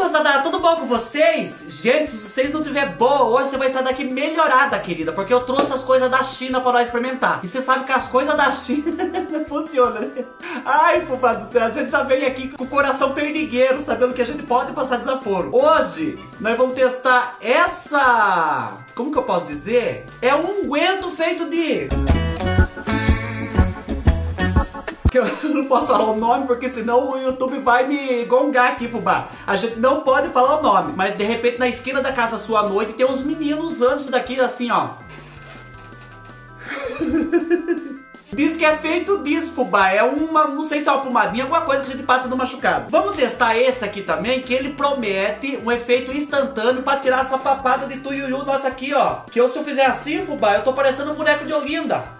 moçada, tudo bom com vocês? Gente, se vocês não tiver boa, hoje você vai sair daqui melhorada, querida Porque eu trouxe as coisas da China pra nós experimentar E você sabe que as coisas da China funcionam, né? Ai, fubá do céu, a gente já veio aqui com o coração perdigueiro Sabendo que a gente pode passar desaforo Hoje, nós vamos testar essa... Como que eu posso dizer? É um unguento feito de eu não posso falar o nome porque senão o YouTube vai me gongar aqui, fubá. A gente não pode falar o nome, mas de repente na esquina da casa sua à noite tem uns meninos usando isso daqui assim, ó. Diz que é feito disso, fubá. É uma, não sei se é uma pomadinha, alguma coisa que a gente passa no machucado. Vamos testar esse aqui também, que ele promete um efeito instantâneo pra tirar essa papada de tuiuiu nossa aqui, ó. Que eu, se eu fizer assim, fubá, eu tô parecendo um boneco de Olinda.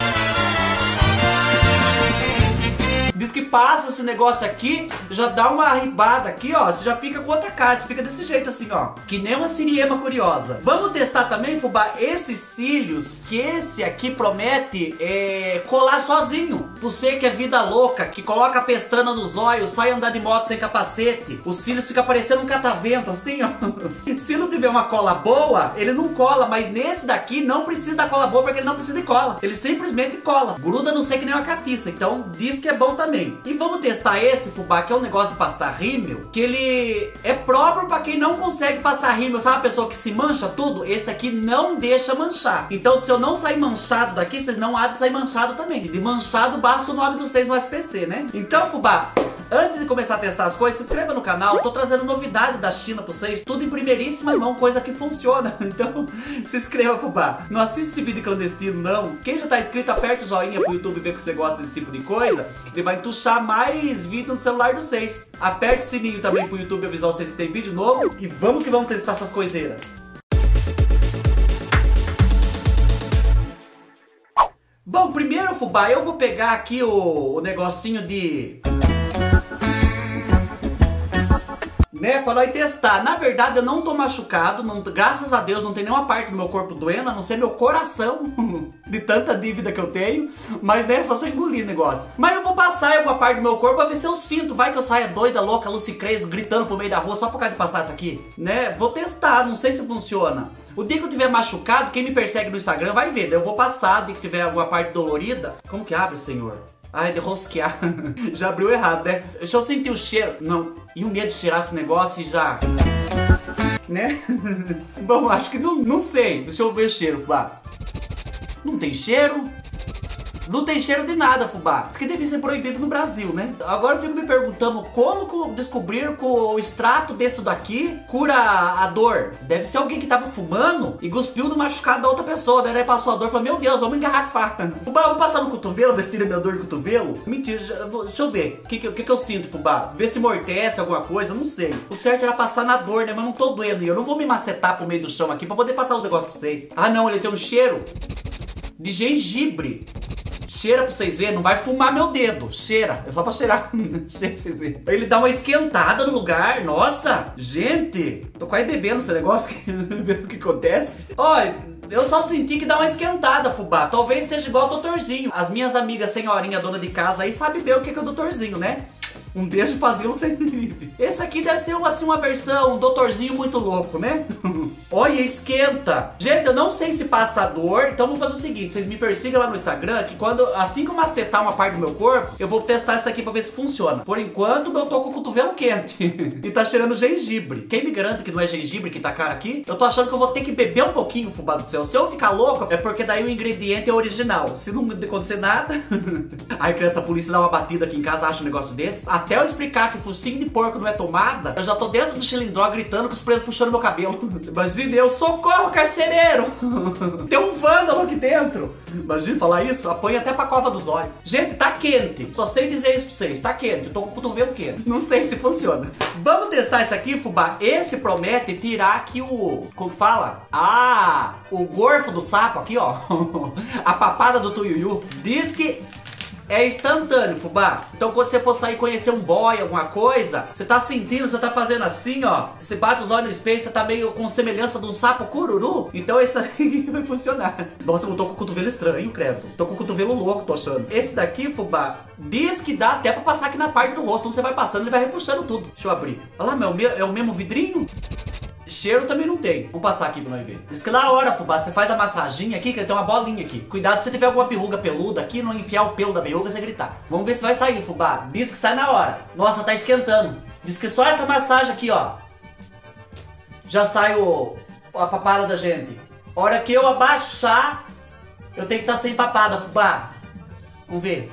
Diz que passa esse negócio aqui, já dá uma ribada aqui, ó. Você já fica com outra cara, você fica desse jeito assim, ó. Que nem uma siriema curiosa. Vamos testar também, fubá, esses cílios, que esse aqui promete é, colar sozinho. Você que é vida louca, que coloca a pestana nos olhos, sai andar de moto sem capacete, os cílios ficam parecendo um catavento, assim, ó. Se não tiver uma cola boa, ele não cola, mas nesse daqui não precisa da cola boa, porque ele não precisa de cola. Ele simplesmente cola. Gruda não sei que nem uma catiça, então diz que é bom também também. E vamos testar esse fubá, que é um negócio de passar rímel, que ele é próprio para quem não consegue passar rímel, sabe a pessoa que se mancha tudo? Esse aqui não deixa manchar. Então se eu não sair manchado daqui, vocês não há de sair manchado também. De manchado basta o nome de vocês no SPC, né? Então fubá, Antes de começar a testar as coisas, se inscreva no canal. Tô trazendo novidade da China pra vocês. Tudo em primeiríssima mão, coisa que funciona. Então, se inscreva, fubá. Não assiste esse vídeo clandestino, não. Quem já tá inscrito, aperta o joinha pro YouTube ver que você gosta desse tipo de coisa. Ele vai entuchar mais vídeo no celular de vocês. Aperte o sininho também pro YouTube avisar vocês que tem vídeo novo. E vamos que vamos testar essas coiseiras. Bom, primeiro, fubá, eu vou pegar aqui o, o negocinho de né, pra nós testar. Na verdade, eu não tô machucado, não, graças a Deus não tem nenhuma parte do meu corpo doendo, a não ser meu coração, de tanta dívida que eu tenho, mas né, só só engolir o negócio. Mas eu vou passar alguma parte do meu corpo pra ver se eu sinto, vai que eu saia doida, louca, lucicreso, gritando pro meio da rua só por causa de passar isso aqui, né, vou testar, não sei se funciona. O dia que eu tiver machucado, quem me persegue no Instagram vai ver, eu vou passar, o dia que tiver alguma parte dolorida, como que abre, senhor? Ai, de rosquear. já abriu errado, né? Eu sentir o cheiro. Não. E o medo de cheirar esse negócio e já... Né? Bom, acho que não, não sei. Deixa eu ver o cheiro, Fubá. Não tem cheiro. Não tem cheiro de nada, fubá. Que deve ser proibido no Brasil, né? Agora eu fico me perguntando como descobrir que o extrato desse daqui cura a dor. Deve ser alguém que tava fumando e cuspiu no machucado da outra pessoa. Daí passou a dor e falou, meu Deus, vamos engarrafar. Fubá, vou passar no cotovelo, ver se tira minha dor de cotovelo. Mentira, deixa eu ver. O que, que, que, eu sinto, fubá? Ver se mortece alguma coisa, não sei. O certo era passar na dor, né? Mas não tô doendo. E eu não vou me macetar pro meio do chão aqui pra poder passar os negócios pra vocês. Ah, não, ele tem um cheiro de gengibre. Cheira pra vocês verem, não vai fumar meu dedo. Cheira, é só pra cheirar. Cheira pra vocês verem. Ele dá uma esquentada no lugar. Nossa, gente, tô quase bebendo esse negócio, vendo o que acontece. Olha, eu só senti que dá uma esquentada, fubá. Talvez seja igual o doutorzinho. As minhas amigas senhorinha dona de casa aí sabem bem o que é o doutorzinho, né? Um beijo pra Zilo sem limite. Esse aqui deve ser uma, assim, uma versão, um doutorzinho muito louco, né? Olha, esquenta. Gente, eu não sei se passa dor, então vamos fazer o seguinte, vocês me persigam lá no Instagram, que quando, assim que eu macetar uma parte do meu corpo, eu vou testar isso aqui pra ver se funciona. Por enquanto, eu tô com o cotovelo quente. e tá cheirando gengibre. Quem me garante que não é gengibre que tá caro aqui? Eu tô achando que eu vou ter que beber um pouquinho, fubá do céu. Se eu ficar louco, é porque daí o ingrediente é original. Se não acontecer nada... Aí, criança, a polícia dá uma batida aqui em casa, acha um negócio desse até eu explicar que focinho de porco não é tomada, eu já tô dentro do cilindró gritando com os presos puxando meu cabelo. Imagina eu, socorro, carcereiro! Tem um vândalo aqui dentro. Imagina falar isso, apanha até pra cova dos olhos. Gente, tá quente. Só sei dizer isso pra vocês, tá quente. Eu tô com o cotovelo quente. Não sei se funciona. Vamos testar isso aqui, fubá. Esse promete tirar aqui o... Como fala? Ah, o gorfo do sapo aqui, ó. A papada do tuiuiu. Diz que é instantâneo, fubá. Então quando você for sair conhecer um boy, alguma coisa, você tá sentindo, você tá fazendo assim, ó. Você bate os olhos no espelho, você tá meio com semelhança de um sapo cururu. Então isso aí vai funcionar. Nossa, eu tô com o cotovelo estranho, credo. Tô com o cotovelo louco, tô achando. Esse daqui, fubá, diz que dá até pra passar aqui na parte do rosto. Então você vai passando, ele vai repuxando tudo. Deixa eu abrir. Olha lá, é o mesmo vidrinho? Cheiro também não tem. Vamos passar aqui pra nós ver. Diz que na hora, fubá, você faz a massaginha aqui, que ele tem uma bolinha aqui. Cuidado se tiver alguma perruga peluda aqui, não enfiar o pelo da perruga, você gritar. Vamos ver se vai sair, fubá. Diz que sai na hora. Nossa, tá esquentando. Diz que só essa massagem aqui, ó. Já sai o, a papada da gente. Hora que eu abaixar, eu tenho que estar tá sem papada, fubá. Vamos ver.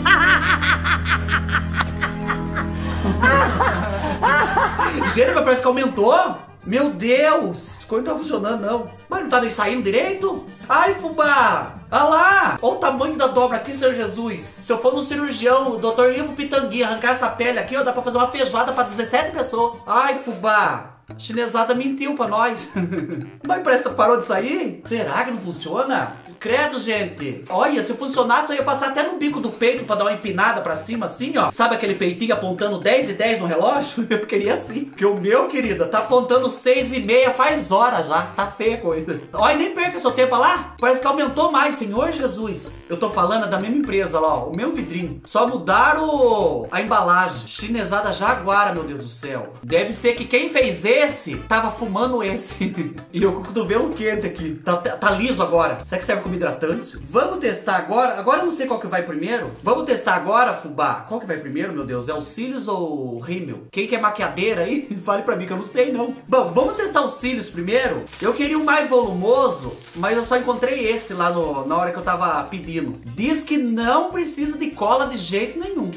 Mas parece que aumentou. Meu Deus! Coisa não tá funcionando, não. Mas não tá nem saindo direito? Ai, fubá! Olha lá! Olha o tamanho da dobra aqui, Senhor Jesus. Se eu for no cirurgião, o doutor Ivo Pitangui, arrancar essa pele aqui, ó, dá pra fazer uma feijoada pra 17 pessoas. Ai, fubá! Chinesada mentiu pra nós. Mas parece que parou de sair? Será que não funciona? Credo, gente. Olha, se funcionasse, eu ia passar até no bico do peito pra dar uma empinada pra cima, assim, ó. Sabe aquele peitinho apontando 10 e 10 no relógio? Eu queria assim. Porque o meu, querida, tá apontando 6 e meia faz horas já. Tá feia a coisa. Olha, nem perca seu tempo lá. Parece que aumentou mais, Senhor Jesus. Eu tô falando da mesma empresa lá, ó. O mesmo vidrinho. Só mudaram a embalagem. Chinesada Jaguara, meu Deus do céu. Deve ser que quem fez esse tava fumando esse. e o cotovelo quente aqui. Tá, tá, tá liso agora. Será que serve como hidratante? Vamos testar agora. Agora eu não sei qual que vai primeiro. Vamos testar agora, fubá. Qual que vai primeiro, meu Deus? É o cílios ou rímel? Quem que é maquiadeira aí? Fale pra mim que eu não sei, não. Bom, vamos testar os cílios primeiro. Eu queria um mais volumoso, mas eu só encontrei esse lá no, na hora que eu tava pedindo Diz que não precisa de cola de jeito nenhum.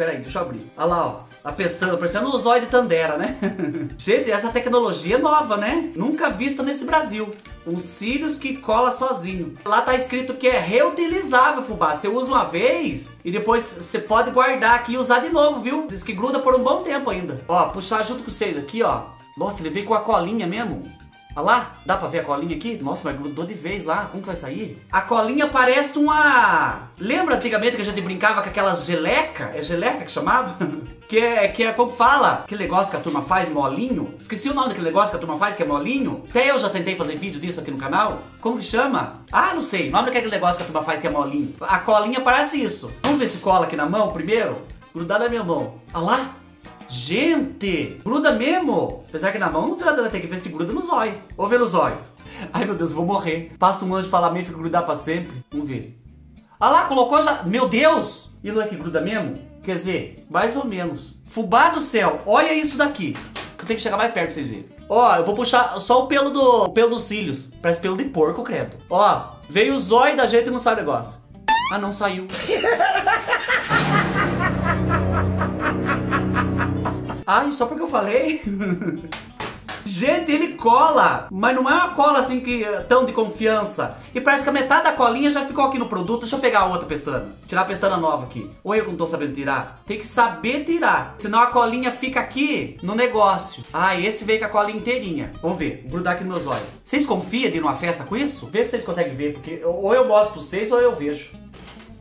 Peraí, deixa eu abrir. Olha lá, ó. A pestana, parecendo o zóio de Tandera, né? Gente, essa tecnologia é nova, né? Nunca vista nesse Brasil. Uns cílios que cola sozinho. Lá tá escrito que é reutilizável, fubá. Você usa uma vez e depois você pode guardar aqui e usar de novo, viu? Diz que gruda por um bom tempo ainda. Ó, puxar junto com vocês aqui, ó. Nossa, ele veio com a colinha mesmo. Olha lá, dá pra ver a colinha aqui? Nossa, mas grudou de vez lá, como que vai sair? A colinha parece uma... Lembra antigamente que a gente brincava com aquelas geleca? É geleca que chamava? que é, que é, como fala? Aquele negócio que a turma faz, molinho? Esqueci o nome daquele negócio que a turma faz, que é molinho? Até eu já tentei fazer vídeo disso aqui no canal. Como que chama? Ah, não sei, o nome daquele negócio que a turma faz que é molinho. A colinha parece isso. Vamos ver se cola aqui na mão primeiro? Grudar na minha mão. Olha lá, Gente, gruda mesmo. Apesar que na mão não gruda, tem que ver se gruda no zóio. Vou ver no zóio. Ai meu Deus, vou morrer. Passa um anjo falar meio fica grudar pra sempre. Vamos ver. Ah lá, colocou já. Meu Deus! E não é que gruda mesmo? Quer dizer, mais ou menos. Fubá do céu, olha isso daqui. Eu tenho que chegar mais perto pra vocês verem. Ó, eu vou puxar só o pelo do o pelo dos cílios. Parece pelo de porco, credo. Ó, veio o zóio da gente e não sai o negócio. Ah, não saiu. Ai, só porque eu falei? Gente, ele cola, mas não é uma cola assim que é tão de confiança. E parece que a metade da colinha já ficou aqui no produto. Deixa eu pegar a outra pestana. Tirar a pestana nova aqui. Ou eu não tô sabendo tirar? Tem que saber tirar. Senão a colinha fica aqui no negócio. Ah, esse veio com a colinha inteirinha. Vamos ver. Vou grudar aqui nos meus olhos. Vocês confiam de ir numa festa com isso? Vê se vocês conseguem ver, porque ou eu mostro pra vocês ou eu vejo.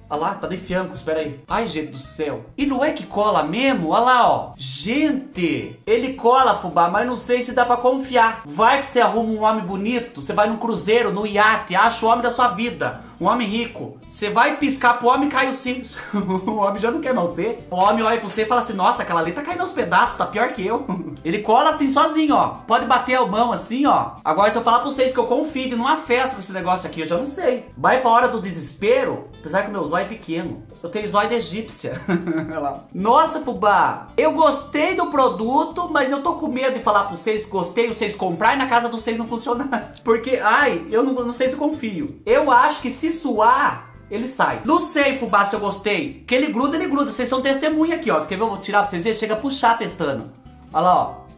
Olha lá, tá de fianco, espera aí. Ai, gente do céu. E não é que cola mesmo? Olha lá, ó. Gente, ele cola, fubá, mas não sei se dá pra confiar. Vai que você arruma um homem bonito, você vai no cruzeiro, no iate, acha o homem da sua vida um homem rico, você vai piscar pro homem e cai os cílios. o homem já não quer mais ser. O homem olha pra você e fala assim: Nossa, aquela ali tá caindo aos pedaços, tá pior que eu. Ele cola assim sozinho, ó. Pode bater a mão assim, ó. Agora, se eu falar pra vocês que eu confio numa festa com esse negócio aqui, eu já não sei. Vai pra hora do desespero, apesar que o meu zóio é pequeno. Eu tenho zóio de egípcia. Nossa, Fubá, eu gostei do produto, mas eu tô com medo de falar pra vocês gostei, vocês comprar e na casa de vocês não funcionar. Porque, ai, eu não, não sei se confio. Eu acho que se suar, ele sai. Não sei, fubá, se eu gostei. Que ele gruda, ele gruda. Vocês são testemunha aqui, ó. Quer ver? Eu vou tirar pra vocês verem. Chega a puxar testando. Olha lá, ó.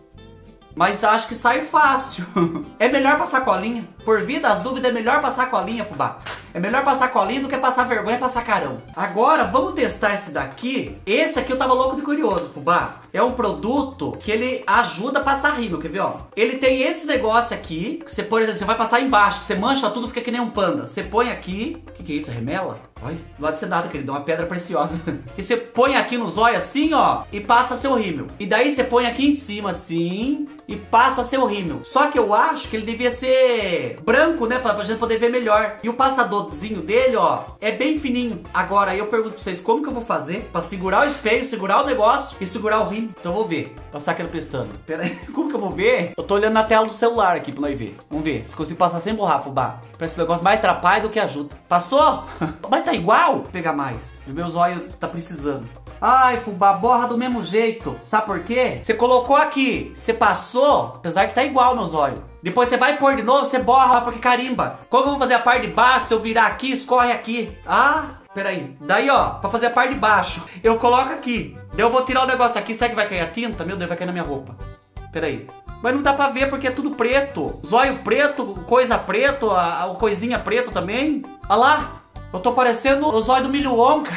Mas acho que sai fácil. é melhor passar colinha. Por vida das dúvidas, é melhor passar colinha, fubá. É melhor passar colinho do que passar vergonha e passar carão. Agora, vamos testar esse daqui. Esse aqui eu tava louco de curioso, fubá. É um produto que ele ajuda a passar rímel, quer ver, ó? Ele tem esse negócio aqui, que você, por exemplo, você vai passar embaixo, você mancha tudo, fica que nem um panda. Você põe aqui, o que, que é isso? Remela? Olha, não pode ser nada, querido, é uma pedra preciosa. e você põe aqui no zóio assim, ó, e passa seu rímel. E daí você põe aqui em cima assim, e passa seu rímel. Só que eu acho que ele devia ser branco, né, pra, gente poder ver melhor. E o passadorzinho dele, ó, é bem fininho. Agora, eu pergunto pra vocês, como que eu vou fazer pra segurar o espelho, segurar o negócio e segurar o rímel? Então eu vou ver. Passar aquele pestano. Pera aí, como que eu vou ver? Eu tô olhando na tela do celular aqui pra nós ver. Vamos ver se consigo passar sem borrar, fubá. Parece um negócio mais atrapalha do que ajuda. Passou? Mas tá igual? Vou pegar mais. O meu zóio tá precisando. Ai, fubá, borra do mesmo jeito. Sabe por quê? Você colocou aqui, você passou, apesar que tá igual no zóio. Depois você vai pôr de novo, você borra porque carimba. Como eu vou fazer a parte de baixo, se eu virar aqui, escorre aqui. Ah, peraí. Daí, ó, pra fazer a parte de baixo, eu coloco aqui. Daí eu vou tirar o negócio aqui, será que vai cair a tinta? Meu Deus, vai cair na minha roupa. Peraí. Mas não dá pra ver porque é tudo preto. Zóio preto, coisa preto, a, a coisinha preto também. Olha lá. Eu tô parecendo o zóio do Milho Onca.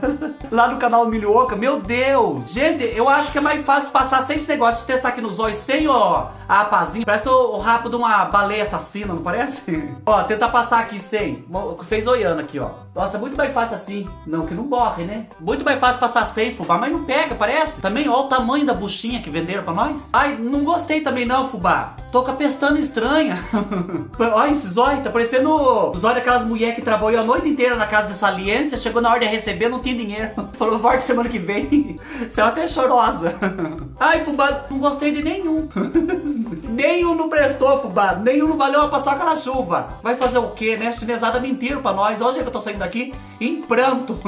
Lá no canal Milho Onca. Meu Deus. Gente, eu acho que é mais fácil passar sem esse negócio de testar aqui no zóio, sem ó, a apazinha. Parece o, o rabo de uma baleia assassina, não parece? ó, tentar passar aqui sem. Com vocês olhando aqui, ó. Nossa, é muito mais fácil assim. Não, que não morre, né? Muito mais fácil passar sem, fubá. Mas não pega, parece. Também, ó o tamanho da buchinha que venderam pra nós. Ai, não gostei também não, fubá. Tô com a pestana estranha. Olha esse zóio, tá parecendo o zóio daquelas mulheres que trabalhou a noite inteira na casa de saliência, chegou na hora de receber, não tinha dinheiro. Falou, volta semana que vem. Você é até chorosa. Ai, fubá, não gostei de nenhum. nenhum não prestou, fubá. Nenhum não valeu a paçoca na chuva. Vai fazer o quê, né? Chinesada mentira pra nós. Olha que eu tô saindo daqui em pranto.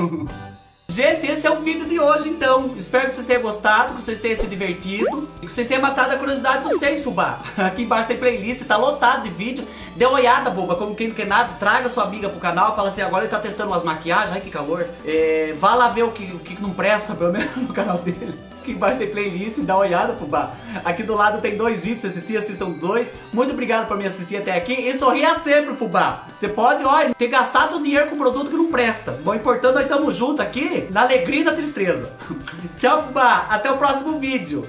Gente, esse é o vídeo de hoje então. Espero que vocês tenham gostado, que vocês tenham se divertido e que vocês tenham matado a curiosidade dos seis fubá. Aqui embaixo tem playlist, tá lotado de vídeo. Dê uma olhada, boba, como quem não quer nada, traga sua amiga pro canal, fala assim, agora ele tá testando umas maquiagens, ai que calor. É, vá lá ver o que, o que não presta, pelo menos no canal dele. Aqui embaixo tem playlist, dá uma olhada, fubá. Aqui do lado tem dois vídeos, assistir, assistam dois. Muito obrigado por me assistir até aqui e sorria sempre, fubá. Você pode, olha, ter gastado seu dinheiro com produto que não presta. Bom, importante, nós estamos juntos aqui, na alegria e na tristeza. Tchau, fubá. Até o próximo vídeo.